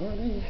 Morning.